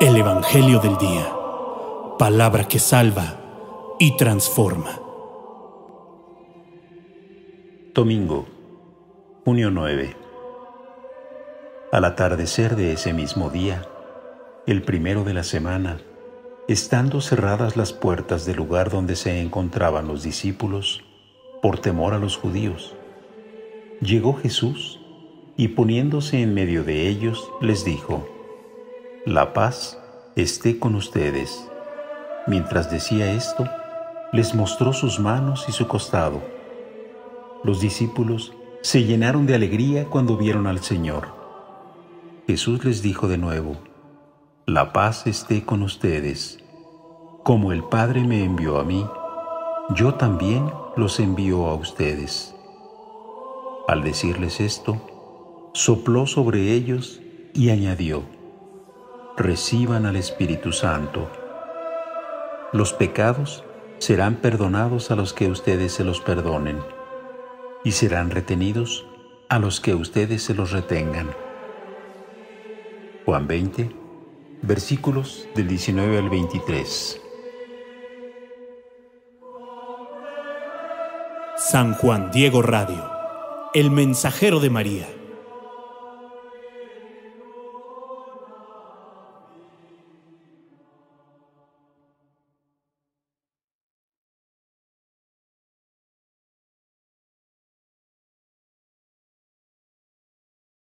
Evangelio del Día. Palabra que salva y transforma. Domingo, junio 9. Al atardecer de ese mismo día, el primero de la semana, estando cerradas las puertas del lugar donde se encontraban los discípulos, por temor a los judíos, llegó Jesús y poniéndose en medio de ellos, les dijo, La paz esté con ustedes. Mientras decía esto, les mostró sus manos y su costado. Los discípulos se llenaron de alegría cuando vieron al Señor. Jesús les dijo de nuevo, La paz esté con ustedes. Como el Padre me envió a mí, yo también los envío a ustedes. Al decirles esto, sopló sobre ellos y añadió, reciban al Espíritu Santo. Los pecados serán perdonados a los que ustedes se los perdonen y serán retenidos a los que ustedes se los retengan. Juan 20, versículos del 19 al 23. San Juan Diego Radio, el mensajero de María.